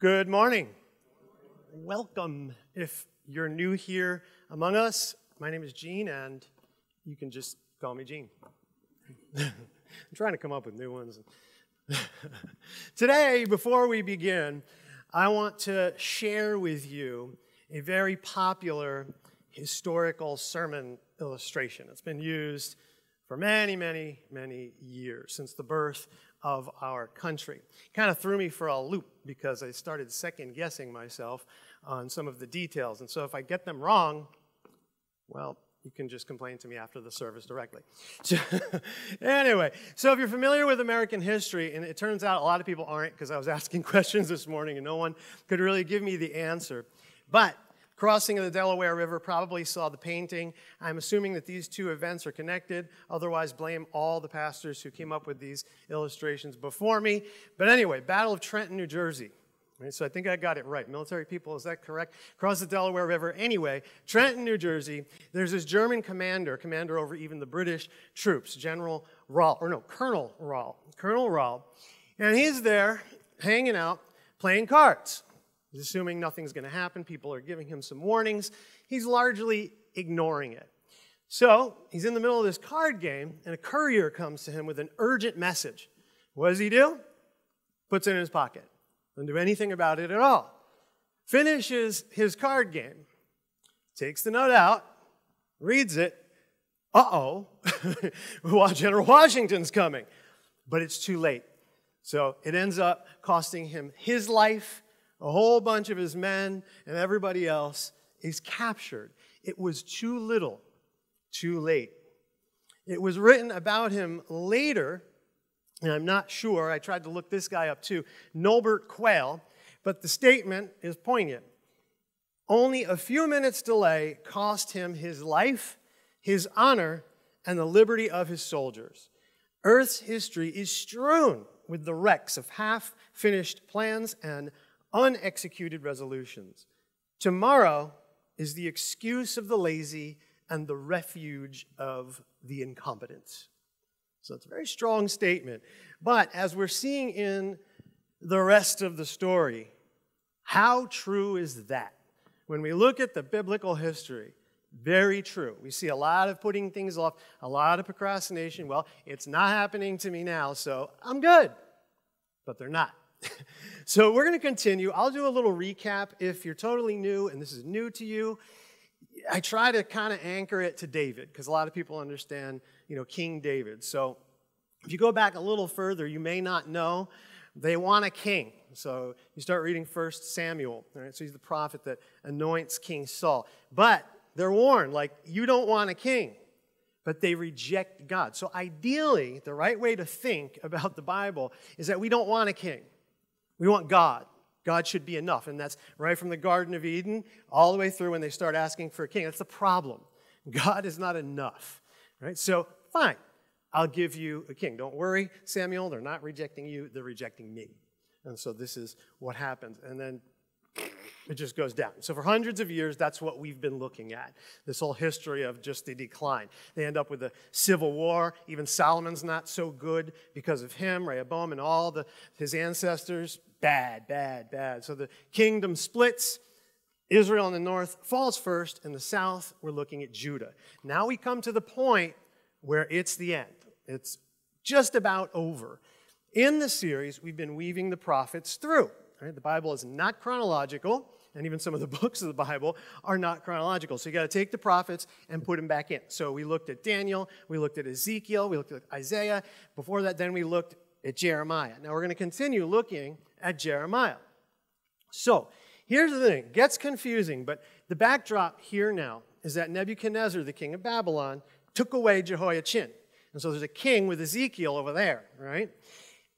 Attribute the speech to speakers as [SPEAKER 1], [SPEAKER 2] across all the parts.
[SPEAKER 1] Good morning. Welcome. If you're new here among us, my name is Gene, and you can just call me Gene. I'm trying to come up with new ones. Today, before we begin, I want to share with you a very popular historical sermon illustration. It's been used for many, many, many years since the birth of our country. Kind of threw me for a loop because I started second guessing myself on some of the details. And so if I get them wrong, well, you can just complain to me after the service directly. anyway, so if you're familiar with American history, and it turns out a lot of people aren't because I was asking questions this morning and no one could really give me the answer. But crossing of the Delaware River probably saw the painting. I'm assuming that these two events are connected. Otherwise, blame all the pastors who came up with these illustrations before me. But anyway, Battle of Trenton, New Jersey. Right, so I think I got it right. Military people, is that correct? Cross the Delaware River. Anyway, Trenton, New Jersey, there's this German commander, commander over even the British troops, General Rall, or no, Colonel Rall. Colonel Rall. And he's there hanging out, playing cards. He's assuming nothing's going to happen. People are giving him some warnings. He's largely ignoring it. So he's in the middle of this card game, and a courier comes to him with an urgent message. What does he do? Puts it in his pocket. Doesn't do anything about it at all. Finishes his card game, takes the note out, reads it. Uh oh, General Washington's coming. But it's too late. So it ends up costing him his life a whole bunch of his men and everybody else is captured. It was too little, too late. It was written about him later, and I'm not sure. I tried to look this guy up too, Norbert Quayle, but the statement is poignant. Only a few minutes' delay cost him his life, his honor, and the liberty of his soldiers. Earth's history is strewn with the wrecks of half finished plans and unexecuted resolutions. Tomorrow is the excuse of the lazy and the refuge of the incompetent. So it's a very strong statement. But as we're seeing in the rest of the story, how true is that? When we look at the biblical history, very true. We see a lot of putting things off, a lot of procrastination. Well, it's not happening to me now, so I'm good. But they're not. so we're going to continue. I'll do a little recap if you're totally new and this is new to you. I try to kind of anchor it to David because a lot of people understand, you know, King David. So if you go back a little further, you may not know they want a king. So you start reading First Samuel. Right? So he's the prophet that anoints King Saul. But they're warned, like, you don't want a king but they reject God. So, ideally, the right way to think about the Bible is that we don't want a king. We want God. God should be enough. And that's right from the Garden of Eden all the way through when they start asking for a king. That's the problem. God is not enough. Right? So, fine. I'll give you a king. Don't worry, Samuel. They're not rejecting you, they're rejecting me. And so this is what happens. And then it just goes down. So, for hundreds of years, that's what we've been looking at this whole history of just the decline. They end up with a civil war. Even Solomon's not so good because of him, Rehoboam, and all the, his ancestors. Bad, bad, bad. So, the kingdom splits. Israel in the north falls first. In the south, we're looking at Judah. Now we come to the point where it's the end. It's just about over. In the series, we've been weaving the prophets through. Right? The Bible is not chronological and even some of the books of the Bible are not chronological. So you got to take the prophets and put them back in. So we looked at Daniel, we looked at Ezekiel, we looked at Isaiah. Before that, then we looked at Jeremiah. Now we're going to continue looking at Jeremiah. So here's the thing it gets confusing, but the backdrop here now is that Nebuchadnezzar, the king of Babylon, took away Jehoiachin. And so there's a king with Ezekiel over there, right?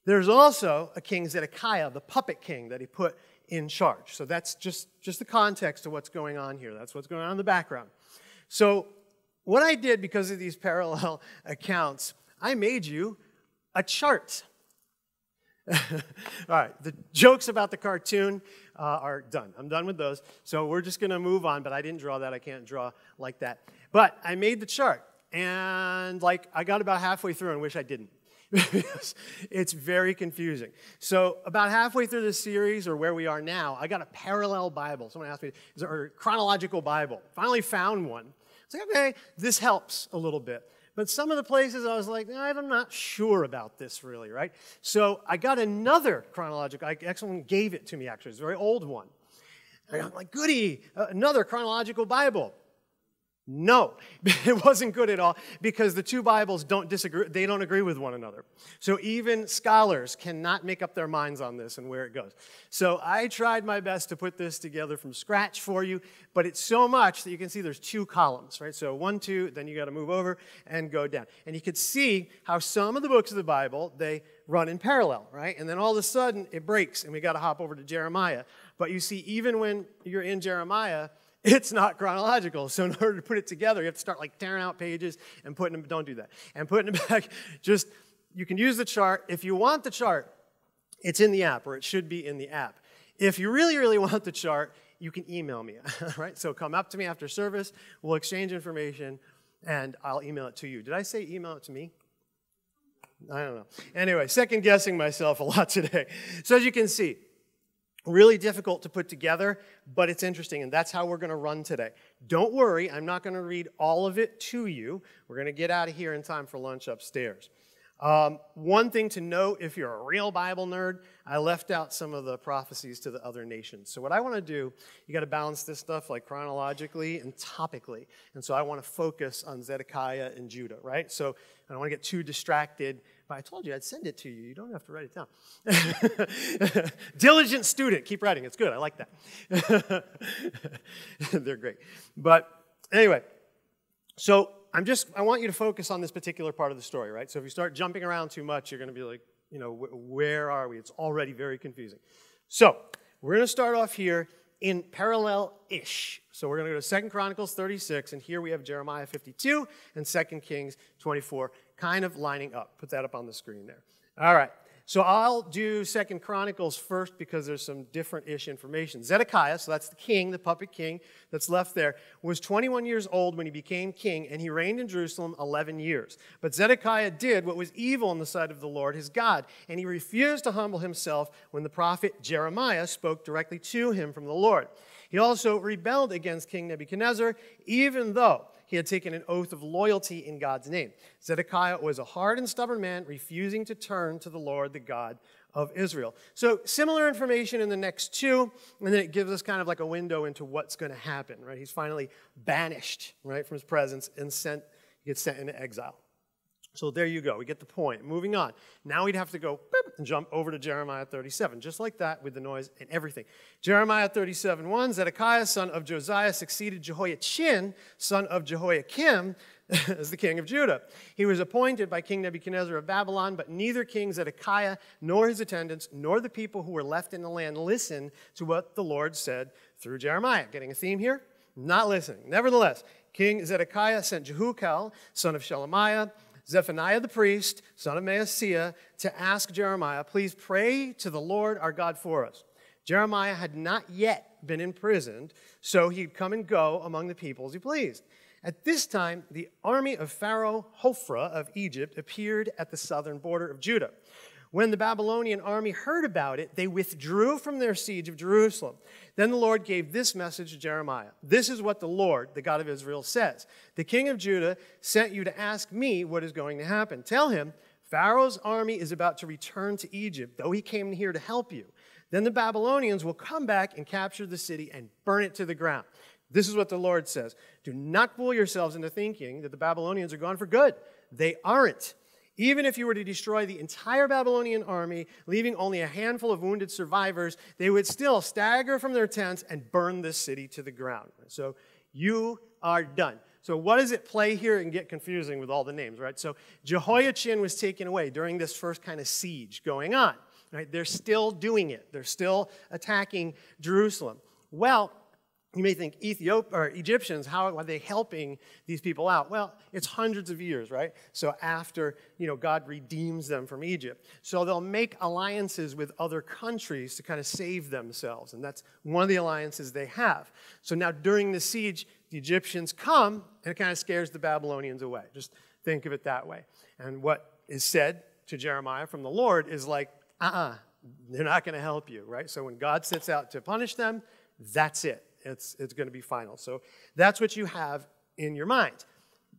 [SPEAKER 1] There's also a king Zedekiah, the puppet king that he put in charge. So that's just, just the context of what's going on here. That's what's going on in the background. So, what I did because of these parallel accounts, I made you a chart. All right, the jokes about the cartoon uh, are done. I'm done with those. So we're just going to move on, but I didn't draw that. I can't draw like that. But I made the chart, and like I got about halfway through and wish I didn't it's very confusing. So, about halfway through this series, or where we are now, I got a parallel Bible. Someone asked me, is there a chronological Bible? Finally found one. It's like, okay, this helps a little bit. But some of the places I was like, I'm not sure about this really, right? So I got another chronological, I, someone gave it to me actually, it's a very old one. And I'm like, goody, uh, another chronological Bible. No, it wasn't good at all because the two Bibles don't disagree, they don't agree with one another. So even scholars cannot make up their minds on this and where it goes. So I tried my best to put this together from scratch for you, but it's so much that you can see there's two columns, right? So one, two, then you got to move over and go down. And you could see how some of the books of the Bible, they run in parallel, right? And then all of a sudden it breaks and we got to hop over to Jeremiah. But you see, even when you're in Jeremiah, it's not chronological. So in order to put it together, you have to start like tearing out pages and putting them, don't do that. And putting them back, just, you can use the chart. If you want the chart, it's in the app, or it should be in the app. If you really, really want the chart, you can email me, right? So come up to me after service, we'll exchange information, and I'll email it to you. Did I say email it to me? I don't know. Anyway, second guessing myself a lot today. So as you can see, Really difficult to put together, but it's interesting, and that's how we're going to run today. Don't worry, I'm not going to read all of it to you. We're going to get out of here in time for lunch upstairs. Um, one thing to note if you're a real Bible nerd, I left out some of the prophecies to the other nations. So, what I want to do, you got to balance this stuff like chronologically and topically. And so, I want to focus on Zedekiah and Judah, right? So, I don't want to get too distracted but I told you I'd send it to you. You don't have to write it down. Diligent student. Keep writing. It's good. I like that. They're great. But anyway, so I'm just, I want you to focus on this particular part of the story, right? So if you start jumping around too much, you're going to be like, you know, where are we? It's already very confusing. So we're going to start off here in parallel-ish. So we're going to go to Second Chronicles 36, and here we have Jeremiah 52 and Second Kings 24 kind of lining up. Put that up on the screen there. All right. So I'll do Second Chronicles first because there's some different-ish information. Zedekiah, so that's the king, the puppet king that's left there, was 21 years old when he became king, and he reigned in Jerusalem 11 years. But Zedekiah did what was evil in the sight of the Lord his God, and he refused to humble himself when the prophet Jeremiah spoke directly to him from the Lord. He also rebelled against King Nebuchadnezzar, even though he had taken an oath of loyalty in God's name. Zedekiah was a hard and stubborn man, refusing to turn to the Lord, the God of Israel. So, similar information in the next two, and then it gives us kind of like a window into what's going to happen, right? He's finally banished, right, from his presence and sent, he gets sent into exile. So there you go. We get the point. Moving on. Now we'd have to go and jump over to Jeremiah 37, just like that with the noise and everything. Jeremiah 37 1 Zedekiah, son of Josiah, succeeded Jehoiachin, son of Jehoiakim, as the king of Judah. He was appointed by King Nebuchadnezzar of Babylon, but neither King Zedekiah nor his attendants nor the people who were left in the land listened to what the Lord said through Jeremiah. Getting a theme here? Not listening. Nevertheless, King Zedekiah sent Jehucal, son of Shelemiah, Zephaniah the priest, son of Maaseiah, to ask Jeremiah, Please pray to the Lord our God for us. Jeremiah had not yet been imprisoned, so he'd come and go among the people as he pleased. At this time, the army of Pharaoh Hophra of Egypt appeared at the southern border of Judah. When the Babylonian army heard about it, they withdrew from their siege of Jerusalem. Then the Lord gave this message to Jeremiah This is what the Lord, the God of Israel, says The king of Judah sent you to ask me what is going to happen. Tell him, Pharaoh's army is about to return to Egypt, though he came here to help you. Then the Babylonians will come back and capture the city and burn it to the ground. This is what the Lord says Do not fool yourselves into thinking that the Babylonians are gone for good. They aren't. Even if you were to destroy the entire Babylonian army, leaving only a handful of wounded survivors, they would still stagger from their tents and burn this city to the ground. So you are done. So what does it play here and get confusing with all the names, right? So Jehoiachin was taken away during this first kind of siege going on. Right? They're still doing it. They're still attacking Jerusalem. Well, you may think Ethiop or Egyptians, how are they helping these people out? Well, it's hundreds of years, right? So after you know God redeems them from Egypt, so they'll make alliances with other countries to kind of save themselves, and that's one of the alliances they have. So now during the siege, the Egyptians come, and it kind of scares the Babylonians away. Just think of it that way. And what is said to Jeremiah from the Lord is like, uh uh-uh, uh, they're not going to help you, right? So when God sets out to punish them, that's it. It's, it's going to be final. So that's what you have in your mind.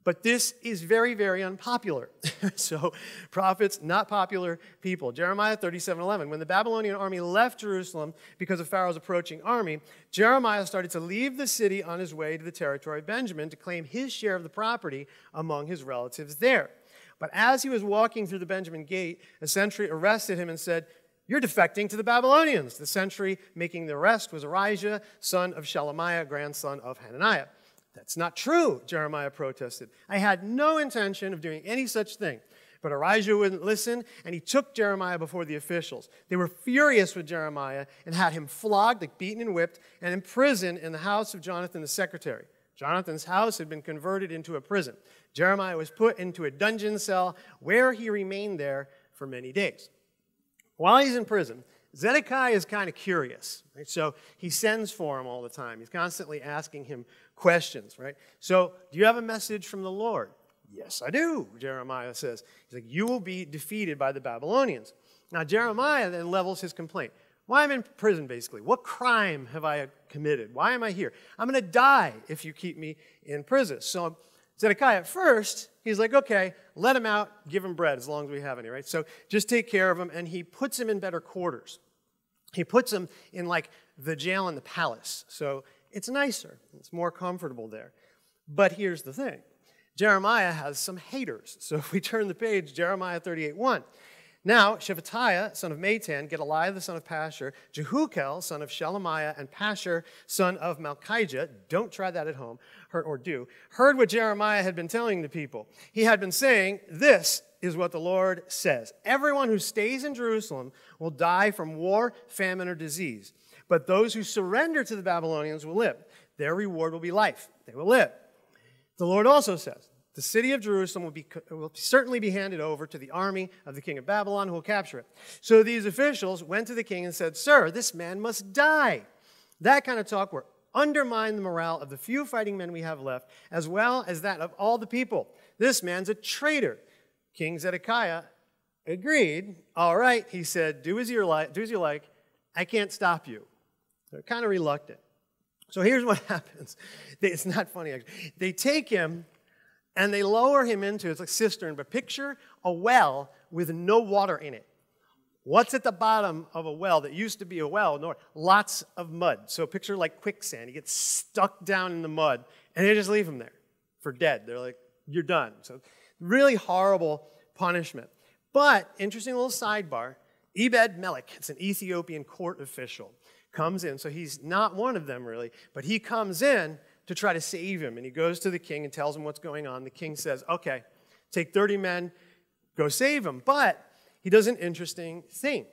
[SPEAKER 1] But this is very, very unpopular. so, prophets, not popular people. Jeremiah 37 11. When the Babylonian army left Jerusalem because of Pharaoh's approaching army, Jeremiah started to leave the city on his way to the territory of Benjamin to claim his share of the property among his relatives there. But as he was walking through the Benjamin gate, a sentry arrested him and said, You're defecting to the Babylonians. The sentry making the arrest was Arijah, son of Shelemiah, grandson of Hananiah. That's not true, Jeremiah protested. I had no intention of doing any such thing. But Arijah wouldn't listen, and he took Jeremiah before the officials. They were furious with Jeremiah and had him flogged, like beaten and whipped, and imprisoned in the house of Jonathan the secretary. Jonathan's house had been converted into a prison. Jeremiah was put into a dungeon cell where he remained there for many days. While he's in prison, Zedekiah is kind of curious. Right? So he sends for him all the time. He's constantly asking him questions, right? So, do you have a message from the Lord? Yes, I do, Jeremiah says. He's like, You will be defeated by the Babylonians. Now, Jeremiah then levels his complaint. Why am I in prison, basically? What crime have I committed? Why am I here? I'm going to die if you keep me in prison. So, Zedekiah, at first, he's like, okay, let him out, give him bread as long as we have any, right? So just take care of him, and he puts him in better quarters. He puts him in like the jail in the palace. So it's nicer, it's more comfortable there. But here's the thing Jeremiah has some haters. So if we turn the page, Jeremiah 38 1. Now, Shephatiah, son of Mattan, Gedaliah, the son of Pashur, Jehucal, son of Shelemiah, and Pashur, son of Malchijah, don't try that at home, or do, heard what Jeremiah had been telling the people. He had been saying, This is what the Lord says Everyone who stays in Jerusalem will die from war, famine, or disease. But those who surrender to the Babylonians will live. Their reward will be life. They will live. The Lord also says, the city of Jerusalem will, be, will certainly be handed over to the army of the king of Babylon who will capture it. So these officials went to the king and said, Sir, this man must die. That kind of talk will undermine the morale of the few fighting men we have left, as well as that of all the people. This man's a traitor. King Zedekiah agreed. All right, he said, do as you like. Do as you like. I can't stop you. They're kind of reluctant. So here's what happens. It's not funny, actually. They take him and they lower him into it's like cistern, but picture a well with no water in it. What's at the bottom of a well that used to be a well? No, lots of mud. So picture like quicksand. He gets stuck down in the mud, and they just leave him there for dead. They're like, "You're done." So really horrible punishment. But interesting little sidebar: Ebed Melech, it's an Ethiopian court official, comes in. So he's not one of them really, but he comes in to try to save him. And he goes to the king and tells him what's going on. The king says, Okay, take 30 men, go save him. But he does an interesting thing.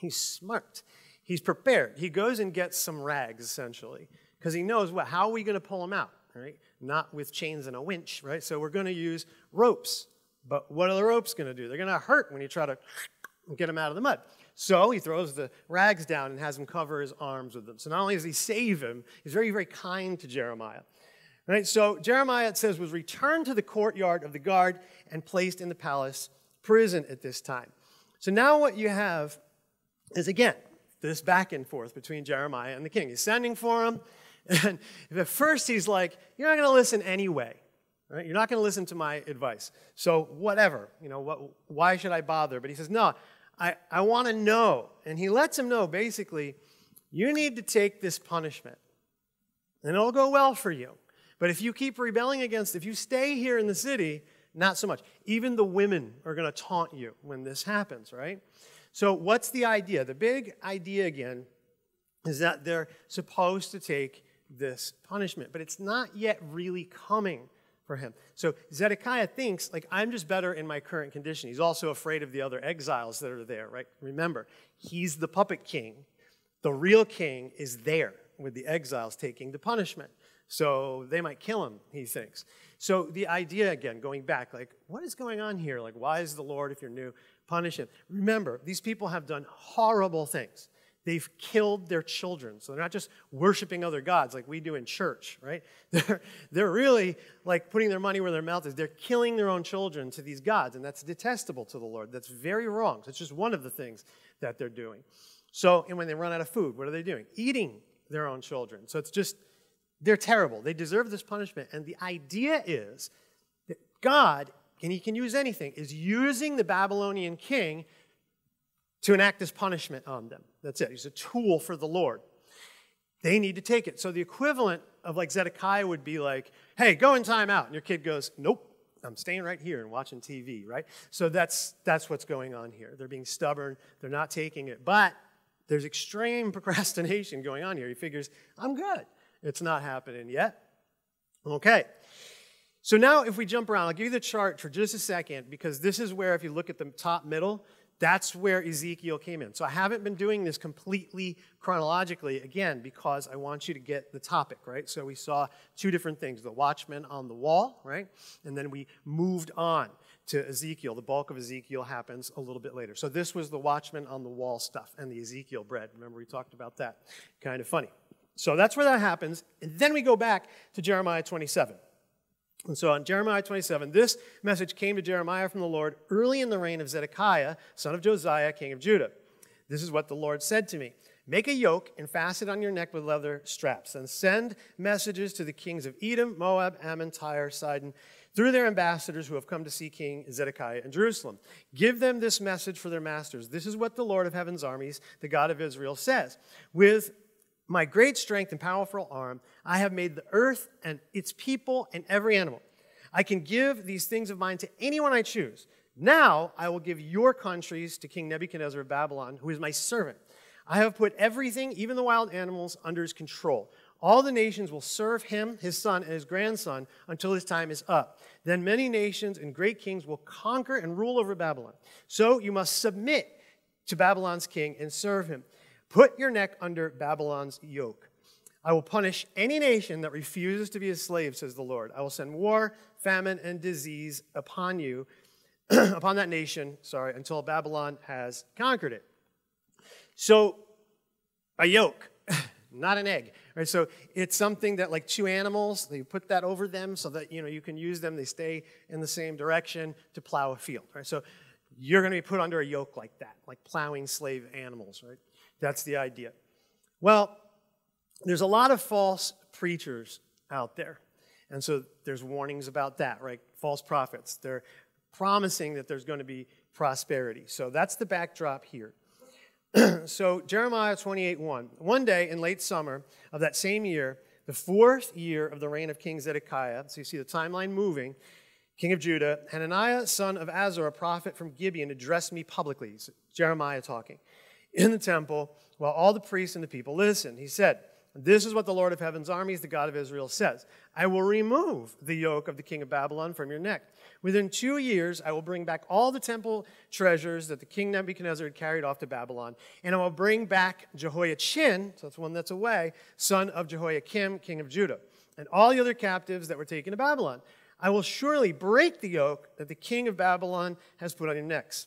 [SPEAKER 1] He's smart. He's prepared. He goes and gets some rags, essentially, because he knows what, how are we going to pull him out, right? Not with chains and a winch, right? So we're going to use ropes. But what are the ropes going to do? They're going to hurt when you try to get him out of the mud. So he throws the rags down and has him cover his arms with them. So not only does he save him, he's very, very kind to Jeremiah. Right? So Jeremiah, it says, was returned to the courtyard of the guard and placed in the palace prison at this time. So now what you have is, again, this back and forth between Jeremiah and the king. He's sending for him, and at first he's like, You're not going to listen anyway. Right? You're not going to listen to my advice. So whatever, you know, what, why should I bother? But he says, No, I, I want to know. And he lets him know basically, you need to take this punishment, and it'll go well for you. But if you keep rebelling against, if you stay here in the city, not so much. Even the women are going to taunt you when this happens, right? So, what's the idea? The big idea again is that they're supposed to take this punishment, but it's not yet really coming for him. So Zedekiah thinks, like, I'm just better in my current condition. He's also afraid of the other exiles that are there, right? Remember, he's the puppet king. The real king is there with the exiles taking the punishment. So they might kill him, he thinks. So the idea, again, going back, like, what is going on here? Like, why is the Lord, if you're new, punish him? Remember, these people have done horrible things. They've killed their children. So they're not just worshiping other gods like we do in church, right? They're, they're really like putting their money where their mouth is. They're killing their own children to these gods, and that's detestable to the Lord. That's very wrong. That's just one of the things that they're doing. So, and when they run out of food, what are they doing? Eating their own children. So it's just, they're terrible. They deserve this punishment. And the idea is that God, and He can use anything, is using the Babylonian king to enact this punishment on them. That's it. He's a tool for the Lord. They need to take it. So the equivalent of like Zedekiah would be like, hey, go in time out. And your kid goes, nope, I'm staying right here and watching TV, right? So that's, that's what's going on here. They're being stubborn, they're not taking it. But there's extreme procrastination going on here. He figures, I'm good. It's not happening yet. Okay. So now if we jump around, I'll give you the chart for just a second because this is where, if you look at the top middle, that's where Ezekiel came in. So I haven't been doing this completely chronologically, again, because I want you to get the topic, right? So we saw two different things the watchman on the wall, right? And then we moved on to Ezekiel. The bulk of Ezekiel happens a little bit later. So this was the watchman on the wall stuff and the Ezekiel bread. Remember, we talked about that. Kind of funny. So that's where that happens. And then we go back to Jeremiah 27. And so on Jeremiah 27, this message came to Jeremiah from the Lord early in the reign of Zedekiah, son of Josiah, king of Judah. This is what the Lord said to me Make a yoke and fasten it on your neck with leather straps, and send messages to the kings of Edom, Moab, Ammon, Tyre, Sidon, through their ambassadors who have come to see King Zedekiah in Jerusalem. Give them this message for their masters. This is what the Lord of heaven's armies, the God of Israel, says. With my great strength and powerful arm, I have made the earth and its people and every animal. I can give these things of mine to anyone I choose. Now I will give your countries to King Nebuchadnezzar of Babylon, who is my servant. I have put everything, even the wild animals, under his control. All the nations will serve him, his son, and his grandson until his time is up. Then many nations and great kings will conquer and rule over Babylon. So you must submit to Babylon's king and serve him. Put your neck under Babylon's yoke. I will punish any nation that refuses to be a slave, says the Lord. I will send war, famine, and disease upon you, upon that nation, sorry, until Babylon has conquered it. So, a yoke, not an egg. Right? So it's something that like two animals, you put that over them so that you know you can use them, they stay in the same direction to plow a field. Right? So you're going to be put under a yoke like that, like plowing slave animals, right? That's the idea. Well, there's a lot of false preachers out there. And so there's warnings about that, right? False prophets. They're promising that there's going to be prosperity. So that's the backdrop here. so Jeremiah 28 1. One day in late summer of that same year, the fourth year of the reign of King Zedekiah, so you see the timeline moving, king of Judah, Hananiah, son of Azor, a prophet from Gibeon, addressed me publicly. Jeremiah talking in the temple while all the priests and the people listened. He said, This is what the Lord of heaven's armies, the God of Israel, says I will remove the yoke of the king of Babylon from your neck. Within two years, I will bring back all the temple treasures that the king Nebuchadnezzar had carried off to Babylon, and I will bring back Jehoiachin, so that's one that's away, son of Jehoiakim, king of Judah, and all the other captives that were taken to Babylon. I will surely break the yoke that the king of Babylon has put on your necks.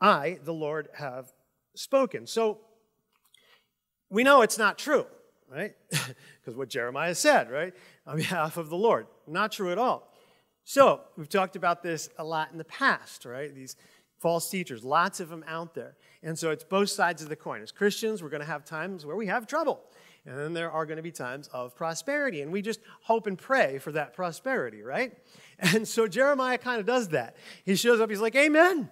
[SPEAKER 1] I, the Lord, have spoken. So we know it's not true, right? Because what Jeremiah said, right? On behalf of the Lord. Not true at all. So we've talked about this a lot in the past, right? These false teachers, lots of them out there. And so it's both sides of the coin. As Christians, we're going to have times where we have trouble. And then there are going to be times of prosperity. And we just hope and pray for that prosperity, right? And so Jeremiah kind of does that. He shows up, he's like, Amen.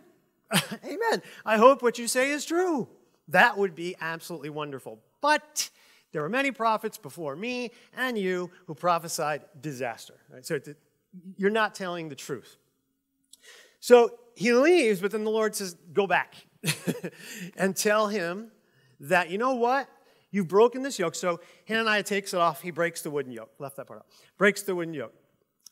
[SPEAKER 1] Amen. I hope what you say is true. That would be absolutely wonderful. But there were many prophets before me and you who prophesied disaster. Right? So you're not telling the truth. So he leaves, but then the Lord says, Go back and tell him that, you know what? You've broken this yoke. So Hananiah takes it off. He breaks the wooden yoke. Left that part out. Breaks the wooden yoke.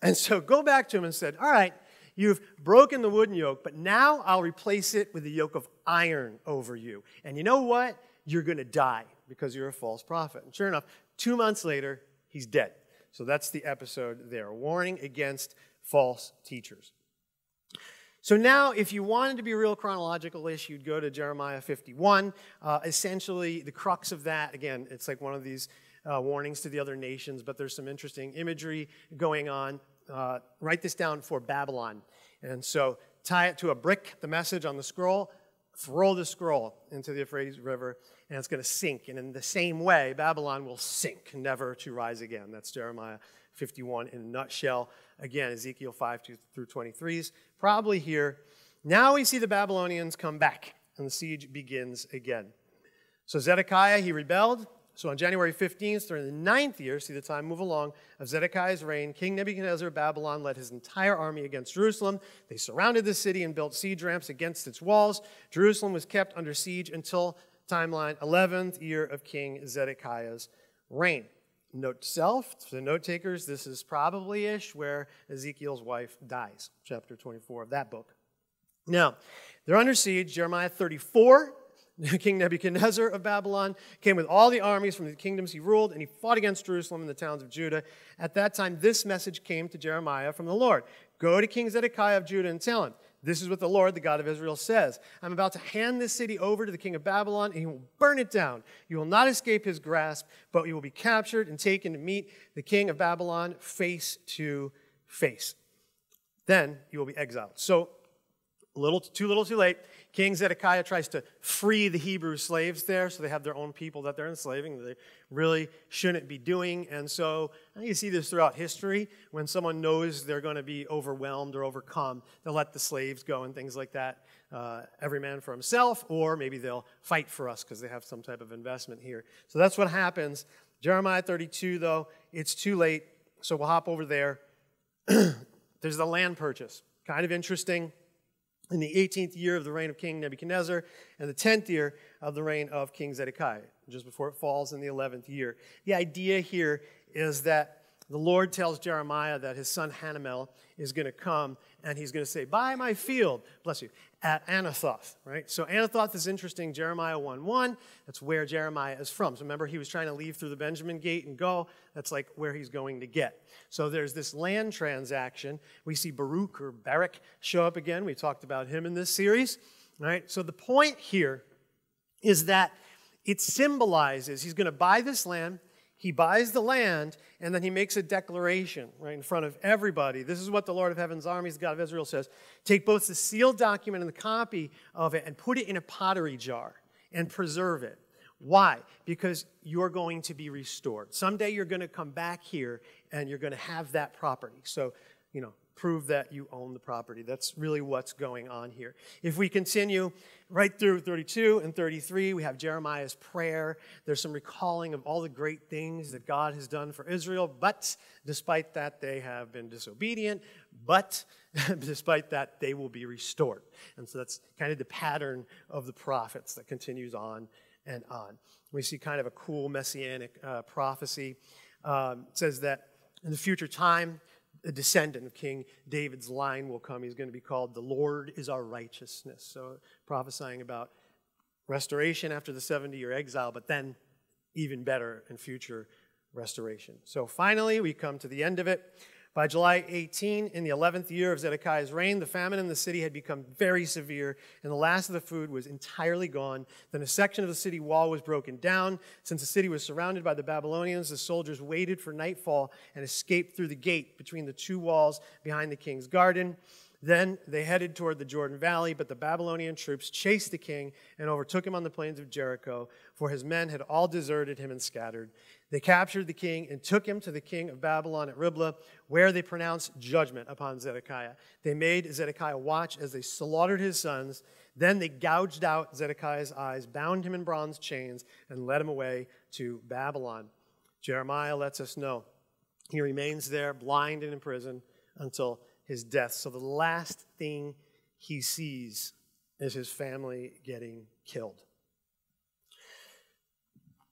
[SPEAKER 1] And so go back to him and said, All right, You've broken the wooden yoke, but now I'll replace it with a yoke of iron over you. And you know what? You're going to die because you're a false prophet. And sure enough, two months later, he's dead. So that's the episode there. A warning against false teachers. So now, if you wanted to be real chronological-ish, you'd go to Jeremiah 51. Uh, essentially, the crux of that, again, it's like one of these uh, warnings to the other nations, but there's some interesting imagery going on. Uh, write this down for Babylon. And so tie it to a brick, the message on the scroll, throw the scroll into the Euphrates River, and it's going to sink. And in the same way, Babylon will sink, never to rise again. That's Jeremiah 51 in a nutshell. Again, Ezekiel 5 through 23 is probably here. Now we see the Babylonians come back, and the siege begins again. So Zedekiah, he rebelled. So on January 15th, during the ninth year, see the time move along, of Zedekiah's reign, King Nebuchadnezzar of Babylon led his entire army against Jerusalem. They surrounded the city and built siege ramps against its walls. Jerusalem was kept under siege until timeline 11th year of King Zedekiah's reign. Note self, to the note takers, this is probably ish where Ezekiel's wife dies, chapter 24 of that book. Now, they're under siege. Jeremiah 34 King Nebuchadnezzar of Babylon came with all the armies from the kingdoms he ruled, and he fought against Jerusalem and the towns of Judah. At that time, this message came to Jeremiah from the Lord Go to King Zedekiah of Judah and tell him, This is what the Lord, the God of Israel, says I'm about to hand this city over to the king of Babylon, and he will burn it down. You will not escape his grasp, but you will be captured and taken to meet the king of Babylon face to face. Then you will be exiled. So, a little too little too late. King Zedekiah tries to free the Hebrew slaves there, so they have their own people that they're enslaving that they really shouldn't be doing. And so you see this throughout history. When someone knows they're going to be overwhelmed or overcome, they'll let the slaves go and things like that. Uh, every man for himself, or maybe they'll fight for us because they have some type of investment here. So that's what happens. Jeremiah 32, though, it's too late, so we'll hop over there. There's the land purchase. Kind of interesting in the 18th year of the reign of King Nebuchadnezzar, and the 10th year of the reign of King Zedekiah, just before it falls in the 11th year. The idea here is that the Lord tells Jeremiah that his son Hanamel is going to come and he's going to say, Buy my field, bless you, at Anathoth, right? So Anathoth is interesting, Jeremiah 1 1. That's where Jeremiah is from. So remember, he was trying to leave through the Benjamin gate and go. That's like where he's going to get. So there's this land transaction. We see Baruch or Barak show up again. We talked about him in this series, right? So the point here is that it symbolizes he's going to buy this land he buys the land and then he makes a declaration right in front of everybody. This is what the Lord of Heaven's armies, God of Israel, says Take both the sealed document and the copy of it and put it in a pottery jar and preserve it. Why? Because you're going to be restored. Someday you're going to come back here and you're going to have that property. So, you know, prove that you own the property. That's really what's going on here. If we continue right through 32 and 33, we have Jeremiah's prayer. There's some recalling of all the great things that God has done for Israel, but despite that, they have been disobedient, but despite that, they will be restored. And so that's kind of the pattern of the prophets that continues on and on. We see kind of a cool messianic uh, prophecy. Um, it says that in the future time, a descendant of King David's line will come. He's going to be called the Lord is our righteousness. So prophesying about restoration after the 70 year exile, but then even better in future restoration. So finally, we come to the end of it. By July 18, in the 11th year of Zedekiah's reign, the famine in the city had become very severe, and the last of the food was entirely gone. Then a section of the city wall was broken down. Since the city was surrounded by the Babylonians, the soldiers waited for nightfall and escaped through the gate between the two walls behind the king's garden. Then they headed toward the Jordan Valley, but the Babylonian troops chased the king and overtook him on the plains of Jericho, for his men had all deserted him and scattered. They captured the king and took him to the king of Babylon at Riblah, where they pronounced judgment upon Zedekiah. They made Zedekiah watch as they slaughtered his sons. Then they gouged out Zedekiah's eyes, bound him in bronze chains, and led him away to Babylon. Jeremiah lets us know he remains there, blind and in prison, until his death. So the last thing he sees is his family getting killed.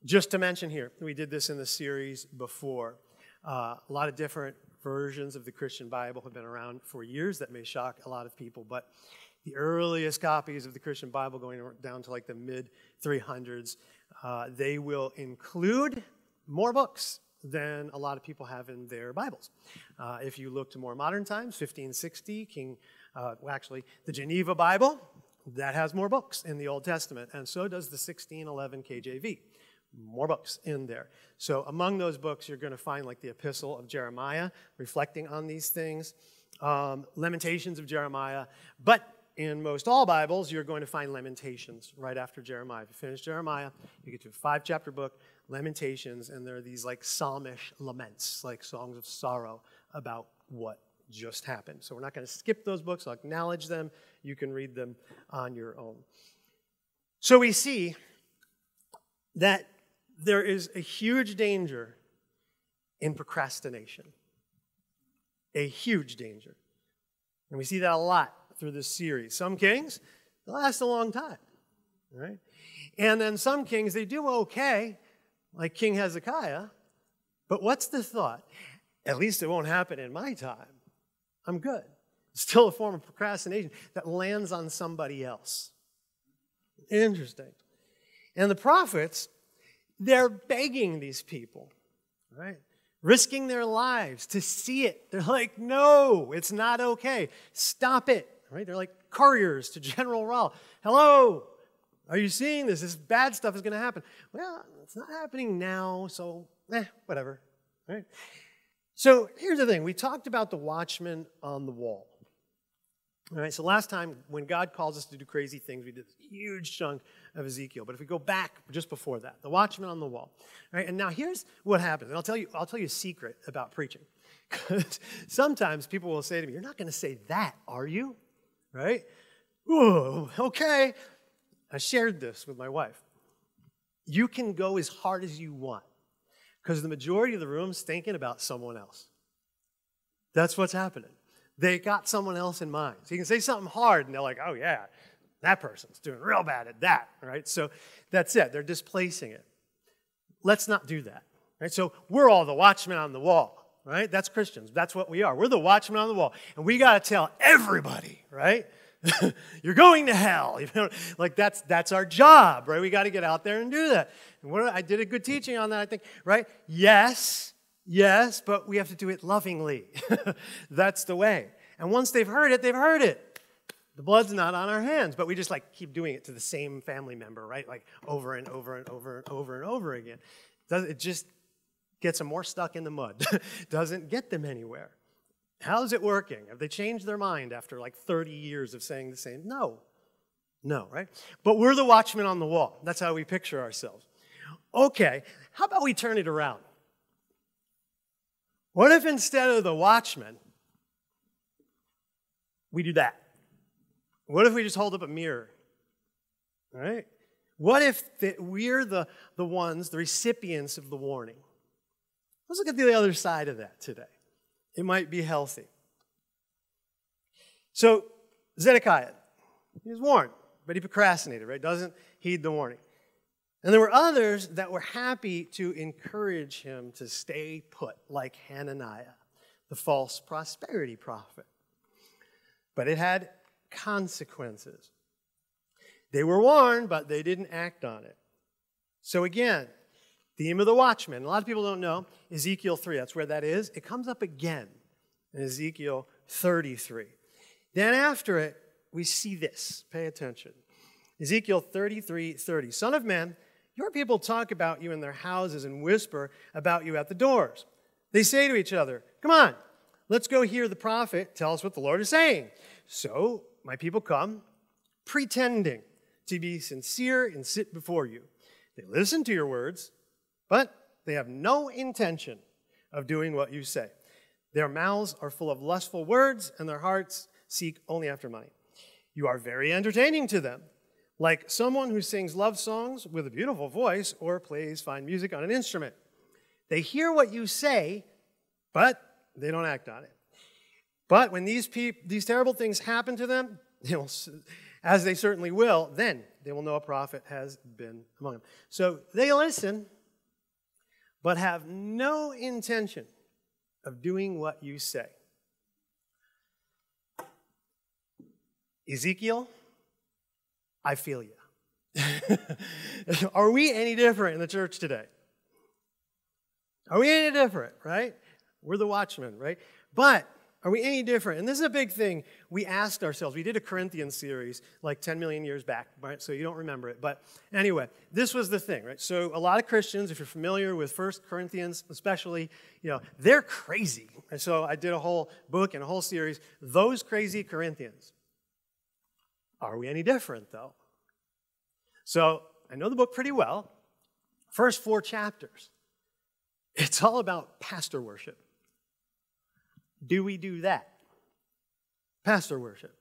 [SPEAKER 1] Just to mention here, we did this in the series before. Uh, a lot of different versions of the Christian Bible have been around for years that may shock a lot of people, but the earliest copies of the Christian Bible, going down to like the mid 300s, uh, they will include more books than a lot of people have in their Bibles. Uh, if you look to more modern times, 1560, King Uh, well, actually, the Geneva Bible, that has more books in the Old Testament, and so does the 1611 KJV. More books in there. So, among those books, you're going to find like the Epistle of Jeremiah, reflecting on these things, um, Lamentations of Jeremiah. But in most all Bibles, you're going to find Lamentations right after Jeremiah. If you finish Jeremiah, you get to a five chapter book, Lamentations, and there are these like psalmish laments, like songs of sorrow about what just happened. So, we're not going to skip those books, I'll acknowledge them. You can read them on your own. So, we see that there is a huge danger in procrastination. A huge danger. And we see that a lot through this series. Some kings, they last a long time, right? And then some kings, they do okay, like King Hezekiah. But what's the thought? At least it won't happen in my time. I'm good. It's still a form of procrastination that lands on somebody else. Interesting. And the prophets, they're begging these people, right? Risking their lives to see it. They're like, no, it's not okay. Stop it, right? They're like couriers to General Rall. Hello, are you seeing this? This bad stuff is going to happen. Well, it's not happening now, so eh, whatever, right? So here's the thing we talked about the watchman on the wall. All right, so last time when God calls us to do crazy things, we did this huge chunk of Ezekiel. But if we go back just before that, the watchman on the wall. All right, and now here's what happens. And I'll tell you, I'll tell you a secret about preaching. Because sometimes people will say to me, You're not going to say that, are you? Right? Ooh, okay. I shared this with my wife. You can go as hard as you want because the majority of the room's thinking about someone else. That's what's happening. They got someone else in mind. So you can say something hard, and they're like, oh, yeah, that person's doing real bad at that, right? So that's it. They're displacing it. Let's not do that, right? So we're all the watchmen on the wall, right? That's Christians. That's what we are. We're the watchmen on the wall. And we got to tell everybody, right? You're going to hell. You know, like that's that's our job, right? We got to get out there and do that. And what, I did a good teaching on that, I think, right? Yes, Yes, but we have to do it lovingly. That's the way. And once they've heard it, they've heard it. The blood's not on our hands, but we just like keep doing it to the same family member, right? Like over and over and over and over and over again. It just gets them more stuck in the mud. Doesn't get them anywhere. How's it working? Have they changed their mind after like 30 years of saying the same? No. No, right? But we're the watchmen on the wall. That's how we picture ourselves. Okay, how about we turn it around? What if instead of the watchman, we do that? What if we just hold up a mirror? Right? What if the, we're the, the ones, the recipients of the warning? Let's look at the other side of that today. It might be healthy. So, Zedekiah, he was warned, but he procrastinated, right? Doesn't heed the warning. And there were others that were happy to encourage him to stay put, like Hananiah, the false prosperity prophet. But it had consequences. They were warned, but they didn't act on it. So again, theme of the watchman. A lot of people don't know Ezekiel 3, that's where that is. It comes up again in Ezekiel 33. Then after it, we see this. Pay attention. Ezekiel 33 30. Son of man, your people talk about you in their houses and whisper about you at the doors. They say to each other, Come on, let's go hear the prophet tell us what the Lord is saying. So my people come, pretending to be sincere and sit before you. They listen to your words, but they have no intention of doing what you say. Their mouths are full of lustful words, and their hearts seek only after money. You are very entertaining to them like someone who sings love songs with a beautiful voice or plays fine music on an instrument. They hear what you say, but they don't act on it. But when these, these terrible things happen to them, they'll, as they certainly will, then they will know a prophet has been among them. So they listen, but have no intention of doing what you say. Ezekiel I feel you. Are we any different in the church today? Are we any different, right? We're the watchmen, right? But Are we any different? And this is a big thing we asked ourselves. We did a Corinthians series like 10 million years back, right? So you don't remember it. But anyway, this was the thing, right? So a lot of Christians, if you're familiar with First Corinthians, especially, you know, they're crazy. And so I did a whole book and a whole series, Those Crazy Corinthians. Are we any different, though? So I know the book pretty well. First four chapters, it's all about pastor worship. Do we do that? Pastor worship.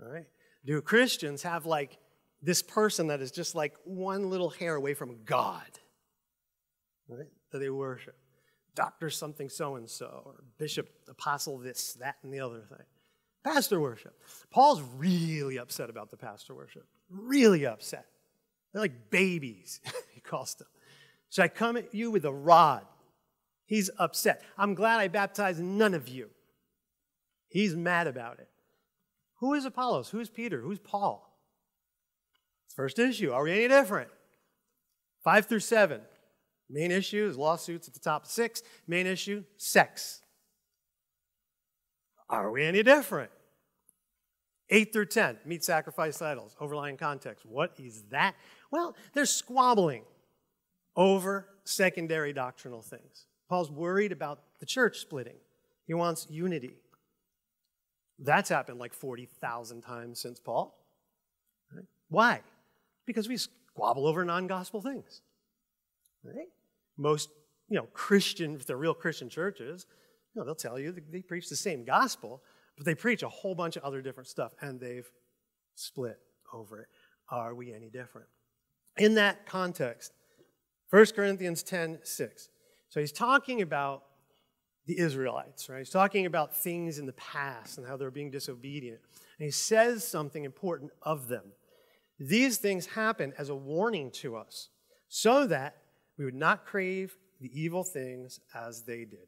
[SPEAKER 1] All right. Do Christians have like this person that is just like one little hair away from God? Right? That they worship. Doctor something so and so, or bishop, apostle this, that, and the other thing. Pastor worship. Paul's really upset about the pastor worship. Really upset. They're like babies, he calls them. Should I come at you with a rod? He's upset. I'm glad I baptized none of you. He's mad about it. Who is Apollos? Who's Peter? Who's Paul? First issue. Are we any different? Five through seven. Main issue is lawsuits at the top six. Main issue, sex. Are we any different? Eight through 10, meat sacrifice idols, overlying context. What is that? Well, they're squabbling over secondary doctrinal things. Paul's worried about the church splitting, he wants unity. That's happened like 40,000 times since Paul. Right? Why? Because we squabble over non gospel things. Right? Most, you know, Christian, if they're real Christian churches, you know, they'll tell you they preach the same gospel, but they preach a whole bunch of other different stuff, and they've split over it. Are we any different? In that context, 1 Corinthians 10 6. So he's talking about the Israelites, right? He's talking about things in the past and how they're being disobedient. And he says something important of them. These things happen as a warning to us so that we would not crave the evil things as they did.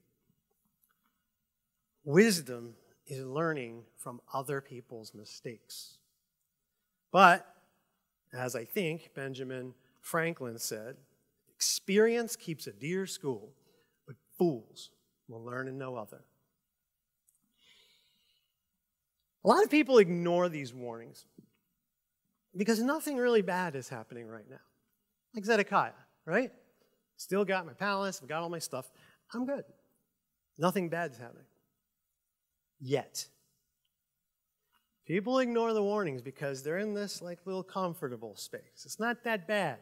[SPEAKER 1] Wisdom is learning from other people's mistakes. But, as I think Benjamin Franklin said, experience keeps a dear school, but fools will learn in no other. A lot of people ignore these warnings because nothing really bad is happening right now. Like Zedekiah, right? Still got my palace, I've got all my stuff. I'm good. Nothing bad's happening. Yet. People ignore the warnings because they're in this like little comfortable space. It's not that bad.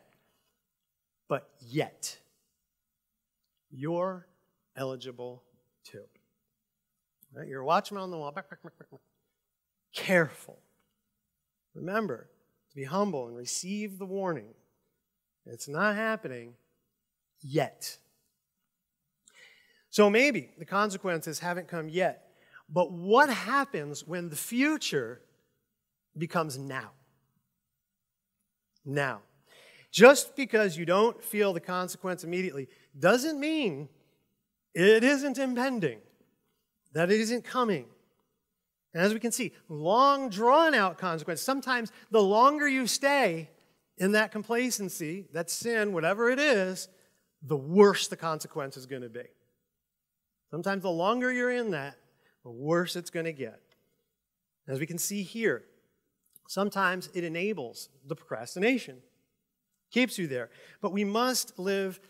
[SPEAKER 1] But yet, you're eligible too. Right? You're a watchman on the wall. Careful. Remember to be humble and receive the warning. It's not happening yet. So maybe the consequences haven't come yet. But what happens when the future becomes now? Now. Just because you don't feel the consequence immediately doesn't mean it isn't impending, that it isn't coming. And as we can see, long drawn out consequences. Sometimes the longer you stay in that complacency, that sin, whatever it is, the worse the consequence is going to be. Sometimes the longer you're in that, the worse it's going to get. As we can see here, sometimes it enables the procrastination, keeps you there. But we must live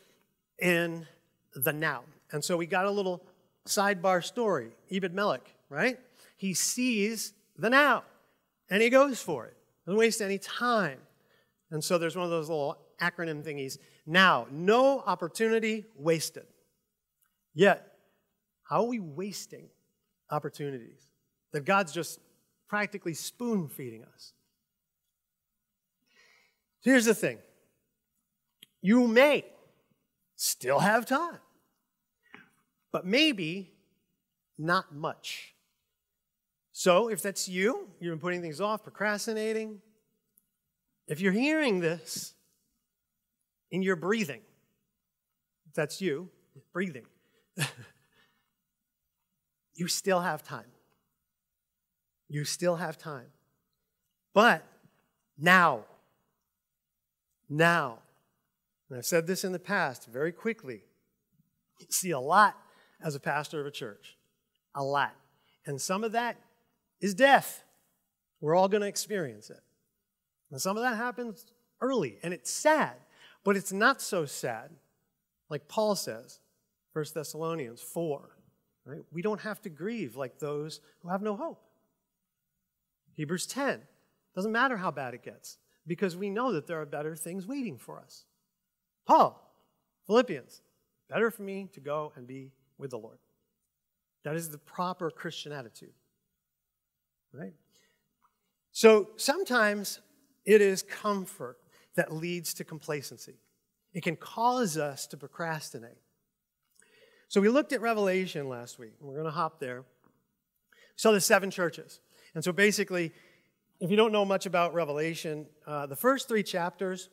[SPEAKER 1] in the now. And so we got a little sidebar story. Ebed Melech, right? He sees the now and he goes for it. Doesn't waste any time. And so there's one of those little acronym thingies. Now, no opportunity wasted. Yet, how are we wasting opportunities that God's just practically spoon feeding us? Here's the thing you may still have time but maybe not much. So, if that's you, you've been putting things off, procrastinating, if you're hearing this and you're breathing, if that's you, breathing, you still have time. You still have time. But now, now, and I've said this in the past very quickly, see a lot as a pastor of a church. A lot. And some of that is death. We're all going to experience it. And some of that happens early, and it's sad, but it's not so sad, like Paul says, 1 Thessalonians 4. Right? We don't have to grieve like those who have no hope. Hebrews 10. Doesn't matter how bad it gets, because we know that there are better things waiting for us. Paul, Philippians, better for me to go and be with the Lord. That is the proper Christian attitude. Right? So sometimes it is comfort that leads to complacency. It can cause us to procrastinate. So we looked at Revelation last week, and we're going to hop there. So the seven churches. And so basically, if you don't know much about Revelation, uh, the first three chapters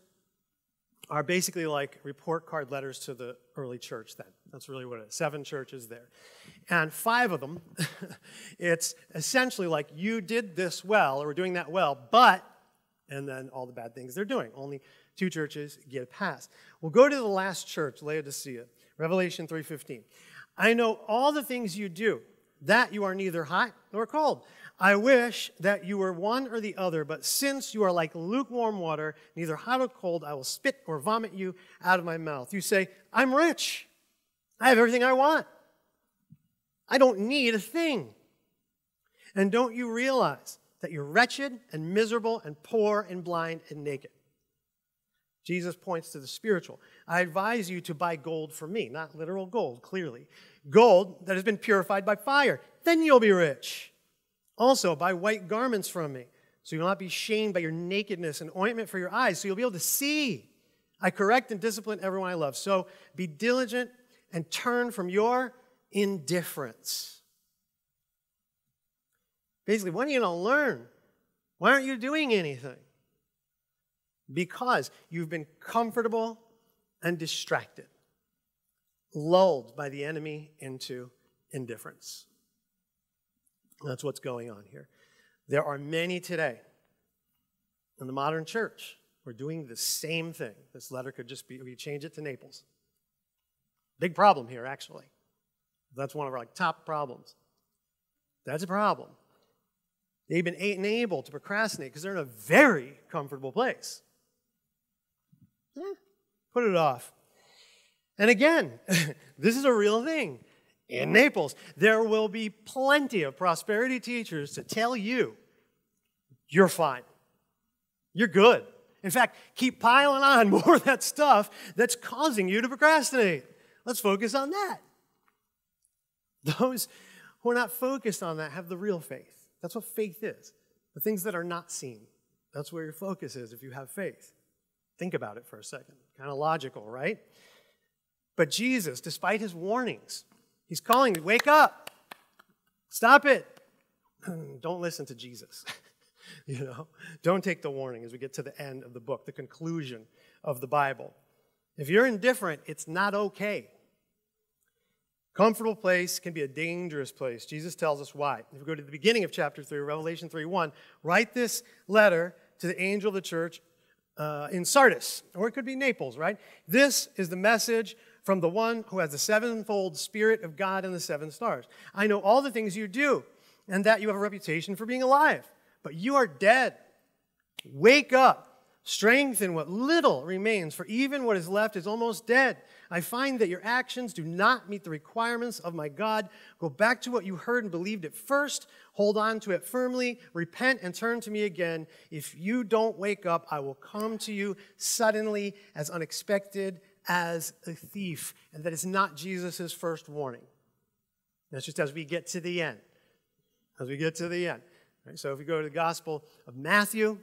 [SPEAKER 1] are basically like report card letters to the early church then. That's really what it is. Seven churches there. And five of them, it's essentially like you did this well, or we're doing that well, but, and then all the bad things they're doing. Only two churches get a pass. We'll go to the last church, Laodicea, Revelation 3.15. I know all the things you do, that you are neither hot nor cold. I wish that you were one or the other, but since you are like lukewarm water, neither hot or cold, I will spit or vomit you out of my mouth. You say, I'm rich. I have everything I want. I don't need a thing. And don't you realize that you're wretched and miserable and poor and blind and naked? Jesus points to the spiritual. I advise you to buy gold for me, not literal gold, clearly. Gold that has been purified by fire. Then you'll be rich also, buy white garments from me, so you will not be shamed by your nakedness, and ointment for your eyes, so you'll be able to see. I correct and discipline everyone I love. So be diligent and turn from your indifference. Basically, when are you going to learn? Why aren't you doing anything? Because you've been comfortable and distracted, lulled by the enemy into indifference. That's what's going on here. There are many today in the modern church who are doing the same thing. This letter could just be, we change it to Naples. Big problem here, actually. That's one of our like, top problems. That's a problem. They've been able to procrastinate because they're in a very comfortable place. Eh, put it off. And again, this is a real thing in Naples. There will be plenty of prosperity teachers to tell you you're fine. You're good. In fact, keep piling on more of that stuff that's causing you to procrastinate. Let's focus on that. Those who are not focused on that have the real faith. That's what faith is. The things that are not seen. That's where your focus is if you have faith. Think about it for a second. Kind of logical, right? But Jesus, despite his warnings, He's calling you, wake up. Stop it. Don't listen to Jesus. you know, don't take the warning as we get to the end of the book, the conclusion of the Bible. If you're indifferent, it's not okay. Comfortable place can be a dangerous place. Jesus tells us why. If we go to the beginning of chapter 3, Revelation 3 1, write this letter to the angel of the church uh, in Sardis, or it could be Naples, right? This is the message from the one who has the sevenfold Spirit of God and the seven stars. I know all the things you do, and that you have a reputation for being alive, but you are dead. Wake up. Strengthen what little remains, for even what is left is almost dead. I find that your actions do not meet the requirements of my God. Go back to what you heard and believed at first. Hold on to it firmly. Repent and turn to me again. If you don't wake up, I will come to you suddenly as unexpected as a thief, and that is not Jesus' first warning. That's just as we get to the end. As we get to the end. Right, so if we go to the Gospel of Matthew,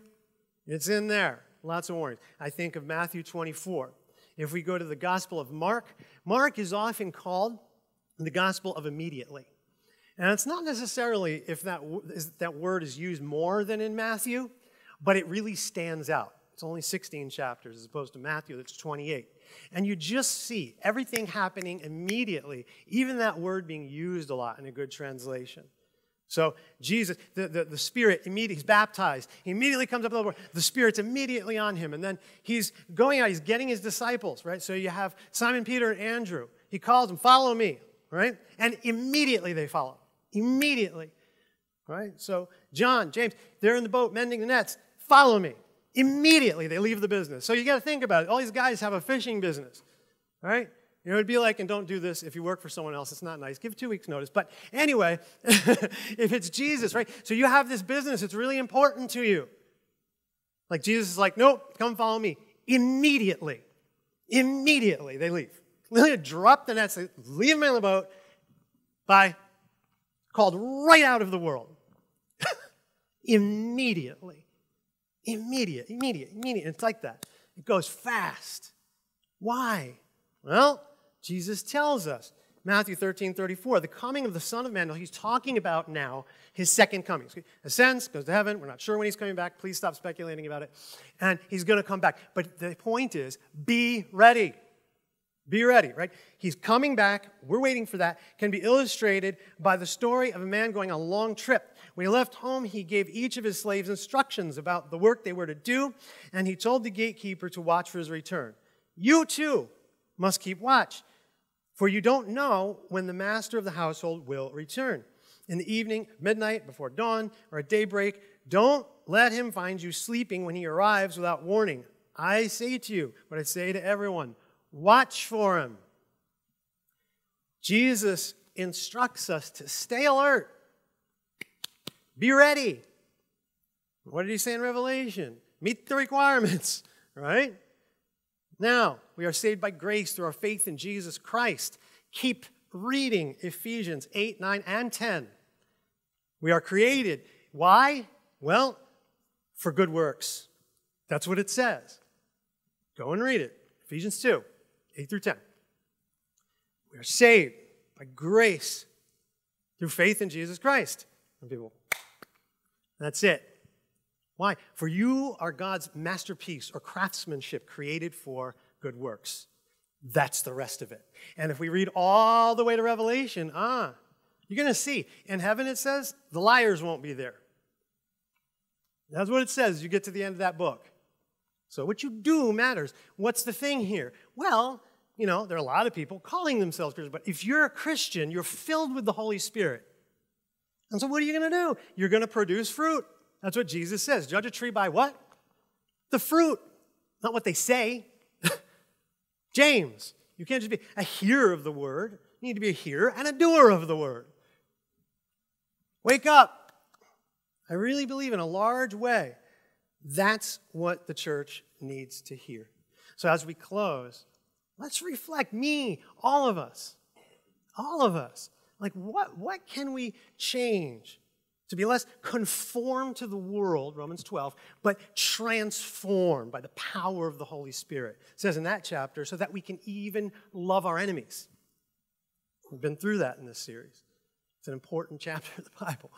[SPEAKER 1] it's in there. Lots of warnings. I think of Matthew 24. If we go to the Gospel of Mark, Mark is often called the Gospel of immediately. And it's not necessarily if that, that word is used more than in Matthew, but it really stands out. It's only 16 chapters as opposed to Matthew, that's 28. And you just see everything happening immediately, even that word being used a lot in a good translation. So Jesus, the, the, the Spirit, immediately, he's baptized. He immediately comes up with the word. The Spirit's immediately on him. And then he's going out, he's getting his disciples, right? So you have Simon Peter and Andrew. He calls them, follow me, right? And immediately they follow. Immediately. Right? So, John, James, they're in the boat mending the nets. Follow me. Immediately, they leave the business. So, you got to think about it. All these guys have a fishing business. Right? You know, it'd be like, and don't do this if you work for someone else. It's not nice. Give two weeks' notice. But anyway, if it's Jesus, right? So you have this business, it's really important to you. Like Jesus is like, nope, come follow me. Immediately. Immediately they leave. They drop the nets, they leave them in the boat. Bye. Called right out of the world. immediately. Immediate, immediate, immediate. It's like that. It goes fast. Why? Well, Jesus tells us. Matthew 13, 34, the coming of the Son of Man. He's talking about now his second coming. He Ascends, goes to heaven. We're not sure when he's coming back. Please stop speculating about it. And he's going to come back. But the point is, be ready. Be ready, right? He's coming back. We're waiting for that. Can be illustrated by the story of a man going a long trip. When he left home, he gave each of his slaves instructions about the work they were to do, and he told the gatekeeper to watch for his return. You too must keep watch, for you don't know when the master of the household will return. In the evening, midnight, before dawn, or at daybreak, don't let him find you sleeping when he arrives without warning. I say to you what I say to everyone watch for him. Jesus instructs us to stay alert, be ready. What did he say in Revelation? Meet the requirements, right? Now, we are saved by grace through our faith in Jesus Christ. Keep reading Ephesians 8, 9, and 10. We are created. Why? Well, for good works. That's what it says. Go and read it. Ephesians 2, 8 through 10. We are saved by grace through faith in Jesus Christ. And people, that's it. Why? For you are God's masterpiece or craftsmanship created for good works. That's the rest of it. And if we read all the way to Revelation, ah, you're going to see. In heaven, it says the liars won't be there. That's what it says. You get to the end of that book. So what you do matters. What's the thing here? Well, you know, there are a lot of people calling themselves Christians, but if you're a Christian, you're filled with the Holy Spirit. And so what are you going to do? You're going to produce fruit. That's what Jesus says. Judge a tree by what? The fruit, not what they say. James, you can't just be a hearer of the word. You need to be a hearer and a doer of the word. Wake up. I really believe in a large way that's what the church needs to hear. So as we close, let's reflect me, all of us. All of us. Like what what can we change? to be less conformed to the world, Romans 12, but transformed by the power of the Holy Spirit. It says in that chapter, so that we can even love our enemies. We've been through that in this series. It's an important chapter of the Bible,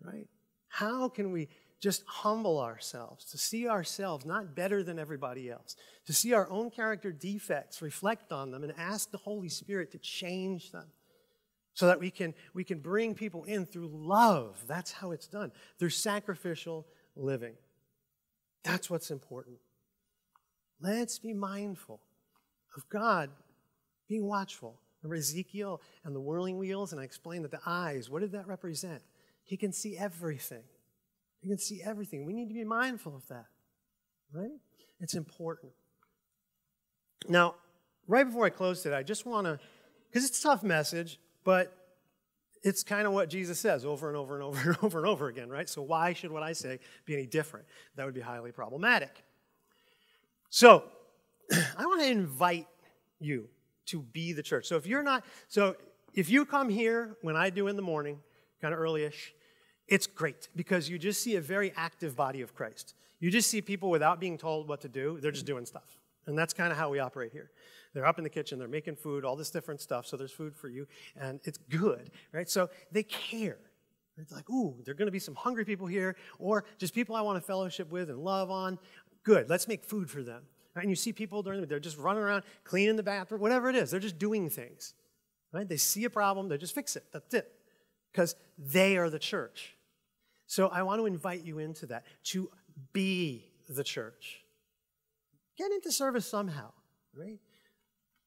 [SPEAKER 1] right? How can we just humble ourselves, to see ourselves not better than everybody else, to see our own character defects, reflect on them, and ask the Holy Spirit to change them? so that we can, we can bring people in through love. That's how it's done, through sacrificial living. That's what's important. Let's be mindful of God being watchful. Remember Ezekiel and the whirling wheels? And I explained that the eyes, what did that represent? He can see everything. He can see everything. We need to be mindful of that, right? It's important. Now, right before I close today, I just want to, because it's a tough message, but it's kind of what Jesus says over and over and over and over and over again, right? So why should what I say be any different? That would be highly problematic. So I want to invite you to be the church. So if you're not, so if you come here when I do in the morning, kind of earlyish, it's great because you just see a very active body of Christ. You just see people without being told what to do, they're just doing stuff. And that's kind of how we operate here. They're up in the kitchen, they're making food, all this different stuff, so there's food for you, and it's good, right? So they care. It's like, ooh, there are going to be some hungry people here, or just people I want to fellowship with and love on. Good, let's make food for them. Right? And you see people during the they're just running around, cleaning the bathroom, whatever it is. They're just doing things. Right? They see a problem, they just fix it. That's it. Because they are the church. So I want to invite you into that, to be the church. Get into service somehow, right?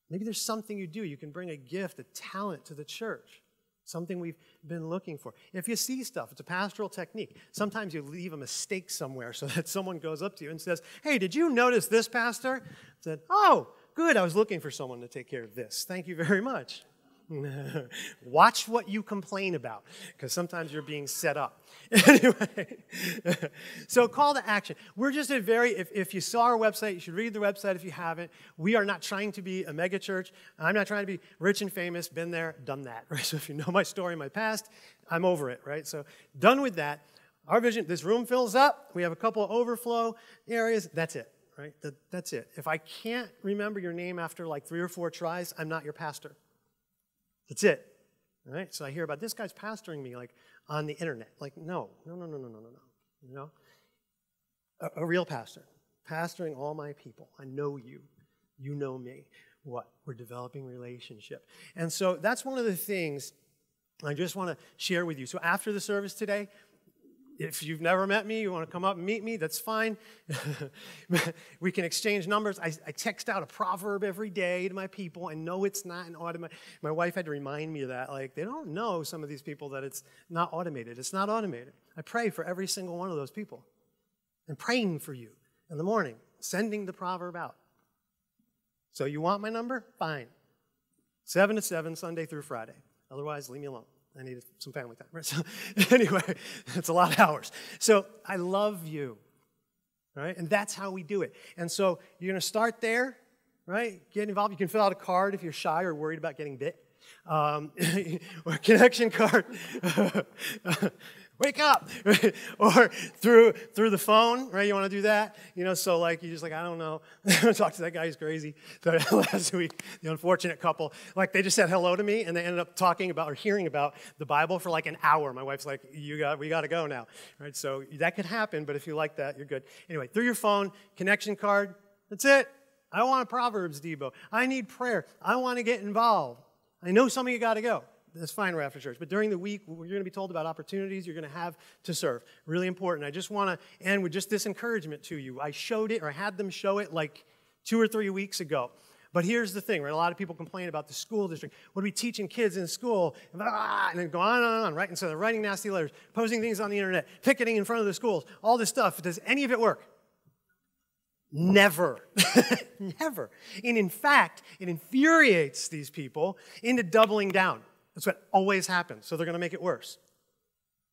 [SPEAKER 1] Maybe there's something you do. You can bring a gift, a talent to the church. something we've been looking for. If you see stuff, it's a pastoral technique. Sometimes you leave a mistake somewhere so that someone goes up to you and says, Hey, did you notice this, Pastor? I said, Oh, good. I was looking for someone to take care of this. Thank you very much. Watch what you complain about, because sometimes you're being set up. anyway, so call to action. We're just a very, if, if you saw our website, you should read the website if you haven't. We are not trying to be a mega church. I'm not trying to be rich and famous, been there, done that. Right? So if you know my story, my past, I'm over it, right? So done with that. Our vision, this room fills up. We have a couple of overflow areas. That's it, right? That, that's it. If I can't remember your name after like three or four tries, I'm not your pastor. That's it. Right? So I hear about this guy's pastoring me like on the internet. Like, no, no, no, no, no, no, no, no. You know? A, a real pastor. Pastoring all my people. I know you. You know me. What? We're developing relationship. And so that's one of the things I just want to share with you. So after the service today, if you've never met me, you want to come up and meet me, that's fine. we can exchange numbers. I, I, text out a proverb every day to my people. I know it's not an automated. My wife had to remind me of that. Like, they don't know, some of these people, that it's not automated. It's not automated. I pray for every single one of those people. I'm praying for you in the morning, sending the proverb out. So, you want my number? Fine. 7 to 7, Sunday through Friday. Otherwise, leave me alone. I need some family time. Right? So anyway, it's a lot of hours. So I love you, right? And that's how we do it. And so you're going to start there, right? Get involved. You can fill out a card if you're shy or worried about getting bit, um, or a connection card. wake up. Or through through the phone right? You want to do that? You know so like you just like i don't know. Talk to that guy he's crazy. Last week the unfortunate couple like they just said hello to me and they ended up talking about or hearing about the bible for like an hour. My wife's like you got we got to go now right? So that could happen but if you like that you're good. Anyway through your phone connection card that's it. I want a proverbs debo i need prayer. I want to get involved. I know some of you got to go that's fine right after church. But during the week, you're going to be told about opportunities you're going to have to serve. Really important. I just want to end with just this encouragement to you. I showed it, or I had them show it like two or three weeks ago. But here's the thing, right? A lot of people complain about the school district. What are we teaching kids in school? And, ah, and then go on and on, right? And so they're writing nasty letters, posting things on the internet, picketing in front of the schools, all this stuff. Does any of it work? Never. Never. And in fact, it infuriates these people into doubling down. That's what always happens. So they're going to make it worse.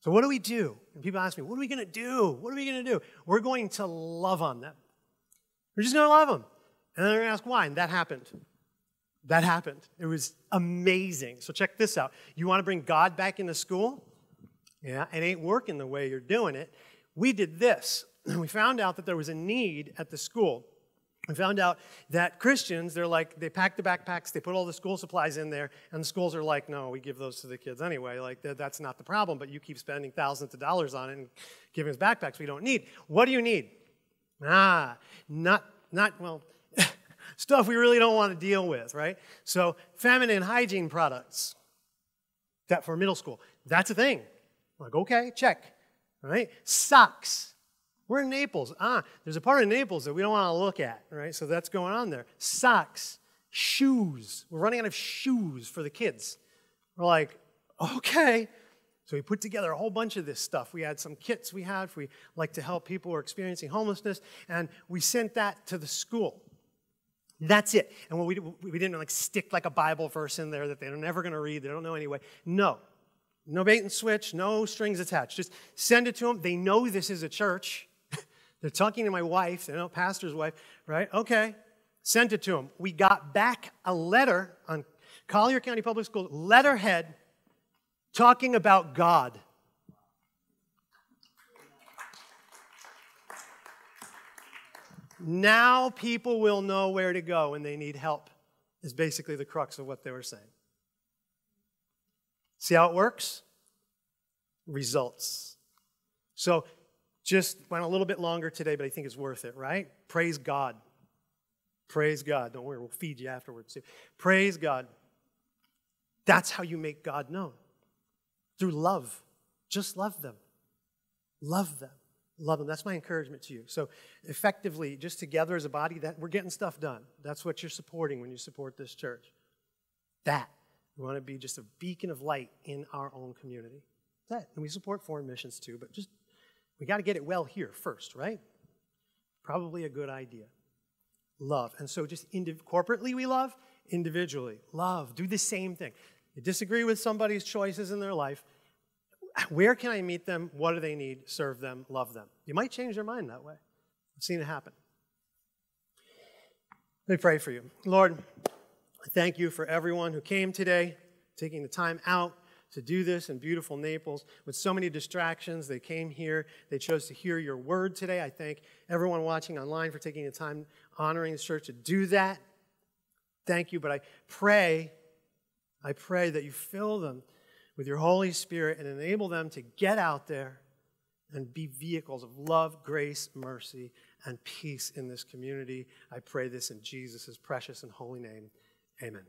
[SPEAKER 1] So what do we do? And people ask me, what are we going to do? What are we going to do? We're going to love on them. We're just going to love them. And then they're going to ask why. And that happened. That happened. It was amazing. So check this out. You want to bring God back into school? Yeah, it ain't working the way you're doing it. We did this. And we found out that there was a need at the school we found out that Christians, they're like, they pack the backpacks, they put all the school supplies in there, and the schools are like, no, we give those to the kids anyway. Like, that's not the problem, but you keep spending thousands of dollars on it and giving us backpacks we don't need. What do you need? Ah, not, not, well, stuff we really don't want to deal with, right? So, feminine hygiene products, that for middle school, that's a thing. like, okay, check, right? Socks, we're in Naples. Ah, there's a part of Naples that we don't want to look at, right? So that's going on there. Socks, shoes. We're running out of shoes for the kids. We're like, okay. So we put together a whole bunch of this stuff. We had some kits we had. We like to help people who are experiencing homelessness, and we sent that to the school. That's it. And what we, we didn't like stick like a Bible verse in there that they're never going to read. They don't know anyway. No, no bait and switch. No strings attached. Just send it to them. They know this is a church. They're talking to my wife, you know, pastor's wife, right? Okay, sent it to them. We got back a letter on Collier County Public School letterhead talking about God. Now people will know where to go when they need help, is basically the crux of what they were saying. See how it works? Results. So just went a little bit longer today, but I think it's worth it, right? Praise God. Praise God. Don't worry, we'll feed you afterwards too. Praise God. That's how you make God known through love. Just love them. Love them. Love them. That's my encouragement to you. So, effectively, just together as a body, that we're getting stuff done. That's what you're supporting when you support this church. That. We want to be just a beacon of light in our own community. That, and we support foreign missions too, but just we got to get it well here first, right? Probably a good idea. Love. And so just indiv- corporately we love, individually love. Do the same thing. You disagree with somebody's choices in their life, where can I meet them? What do they need? Serve them, love them. You might change their mind that way. I've seen it happen. Let me pray for you. Lord, I thank you for everyone who came today, taking the time out to do this in beautiful Naples with so many distractions. They came here. They chose to hear your word today. I thank everyone watching online for taking the time honoring the church to do that. Thank you. But I pray, I pray that you fill them with your Holy Spirit and enable them to get out there and be vehicles of love, grace, mercy, and peace in this community. I pray this in Jesus' precious and holy name. Amen.